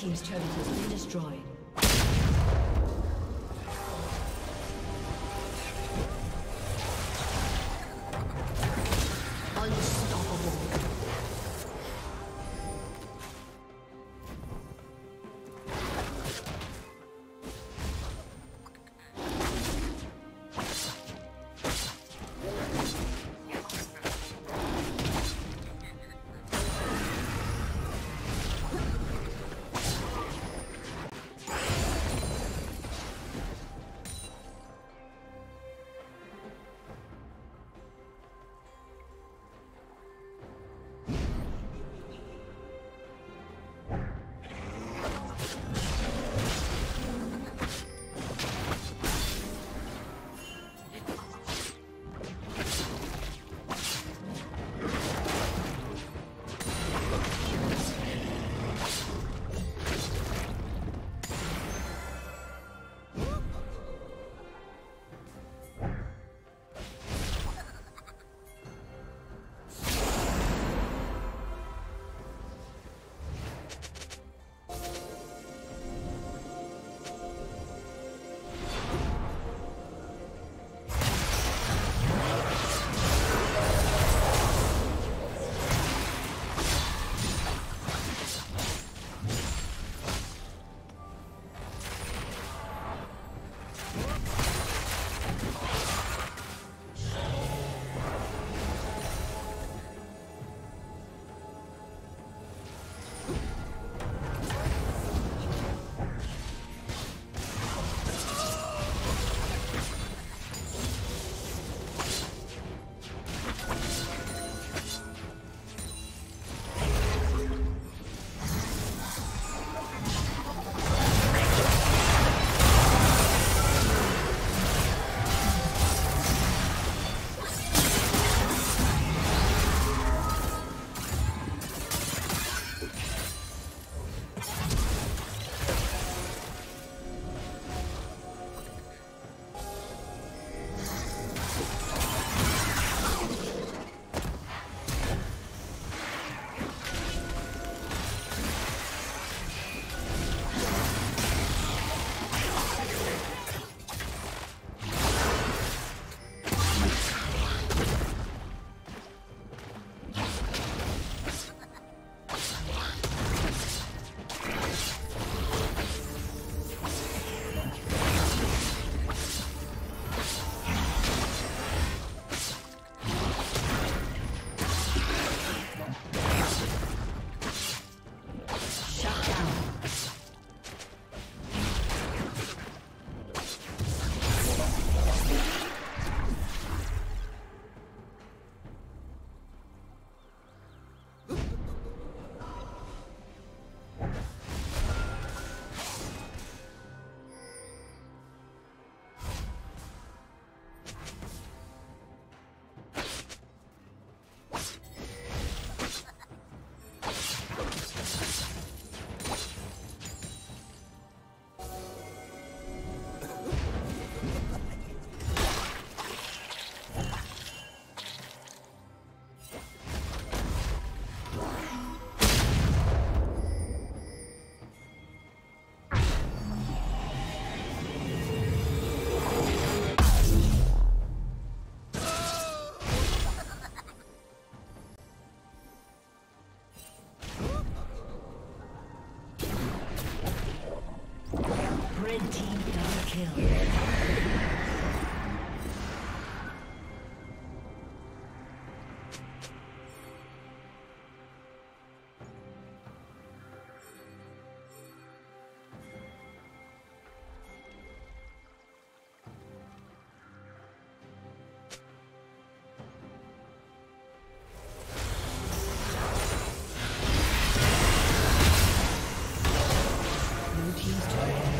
Team's turret has team's turret.